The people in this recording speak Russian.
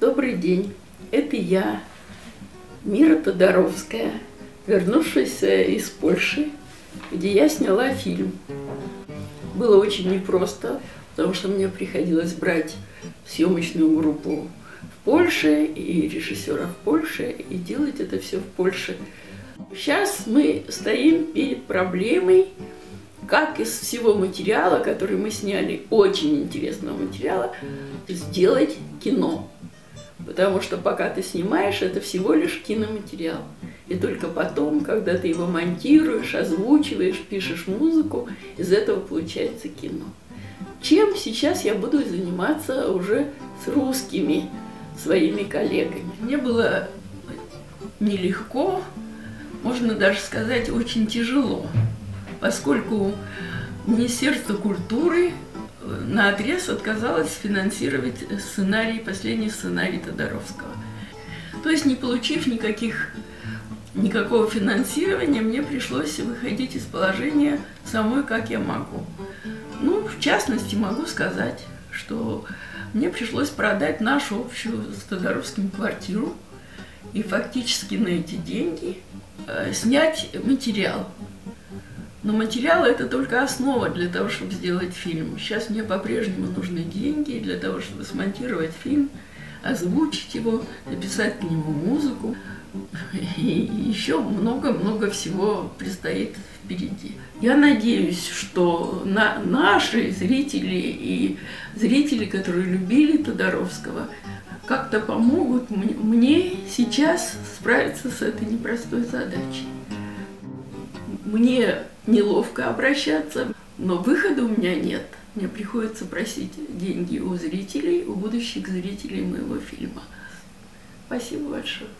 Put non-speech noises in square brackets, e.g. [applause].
Добрый день, это я, Мира Тодоровская, вернувшаяся из Польши, где я сняла фильм. Было очень непросто, потому что мне приходилось брать съемочную группу в Польше и режиссера в Польше, и делать это все в Польше. Сейчас мы стоим перед проблемой, как из всего материала, который мы сняли, очень интересного материала, сделать кино. Потому что пока ты снимаешь, это всего лишь киноматериал. И только потом, когда ты его монтируешь, озвучиваешь, пишешь музыку, из этого получается кино. Чем сейчас я буду заниматься уже с русскими своими коллегами. Мне было нелегко, можно даже сказать, очень тяжело, поскольку Министерство культуры на отрез отказалась финансировать сценарий, последний сценарий Тодоровского. То есть, не получив никаких, никакого финансирования, мне пришлось выходить из положения самой, как я могу. Ну, в частности, могу сказать, что мне пришлось продать нашу общую с Тодоровским квартиру и фактически на эти деньги э, снять материал но материал это только основа для того, чтобы сделать фильм. Сейчас мне по-прежнему нужны деньги для того, чтобы смонтировать фильм, озвучить его, написать к нему музыку. [laughs] И еще много-много всего предстоит впереди. Я надеюсь, что на наши зрители и зрители, которые любили Тодоровского, как-то помогут мне сейчас справиться с этой непростой задачей. Мне неловко обращаться, но выхода у меня нет. Мне приходится просить деньги у зрителей, у будущих зрителей моего фильма. Спасибо большое.